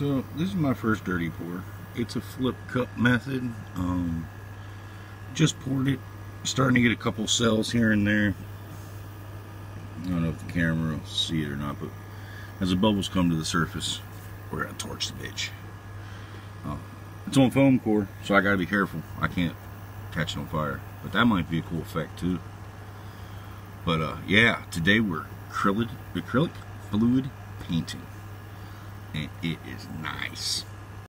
So this is my first dirty pour. It's a flip cup method. Um, just poured it. Starting to get a couple cells here and there. I don't know if the camera will see it or not, but as the bubbles come to the surface, we're gonna torch the bitch. Uh, it's on foam core, so I gotta be careful. I can't catch it on fire. But that might be a cool effect too. But uh, yeah, today we're acrylic, acrylic fluid painting. And it is nice.